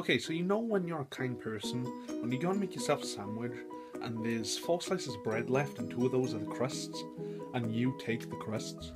Okay, so you know when you're a kind person, when you go and make yourself a sandwich, and there's four slices of bread left, and two of those are the crusts, and you take the crusts.